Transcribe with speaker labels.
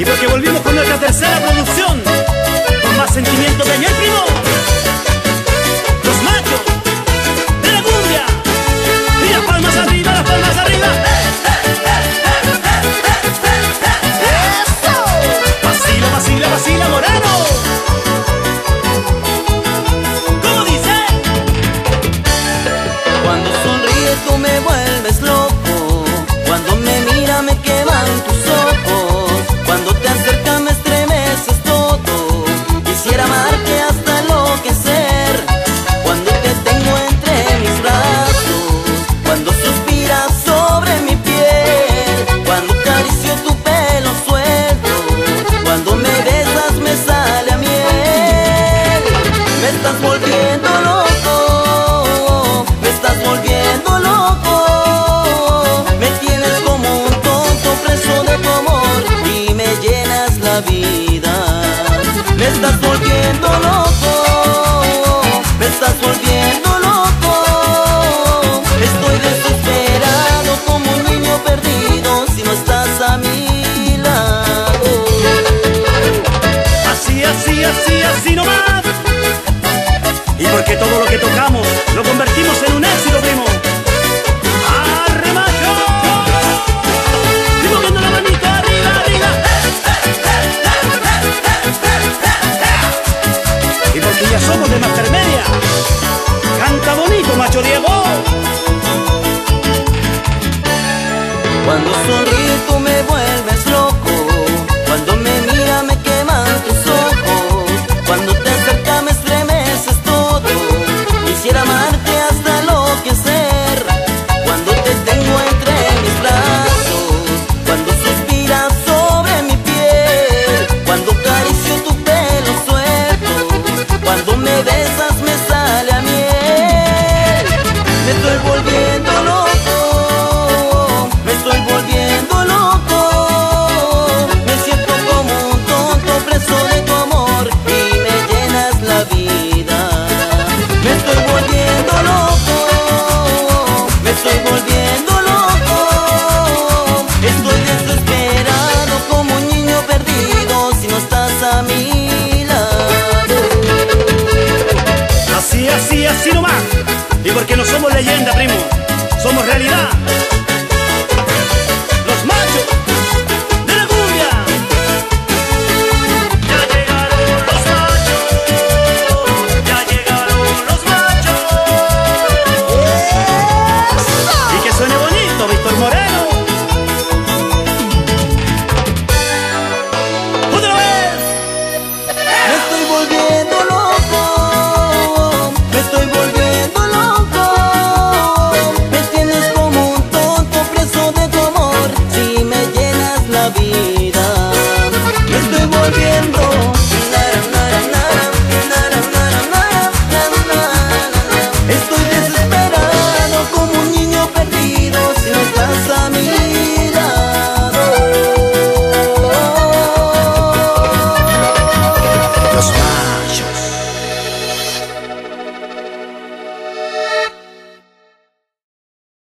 Speaker 1: Y porque volvimos con nuestra tercera producción, con más sentimiento que en el primo. Los machos de la cumbia. Y las palmas arriba, las palmas arriba.
Speaker 2: ¡Eso!
Speaker 1: Vacila, vacila, vacila,
Speaker 3: Moreno. tú me vuelves vida. Me estás volviendo loco, me estás volviendo loco. Estoy desesperado como un niño perdido si no estás a mi lado.
Speaker 1: Así, así, así, así nomás. Y porque todo lo que
Speaker 3: Cuando sonríes
Speaker 1: Y porque no somos leyenda, primo, somos realidad.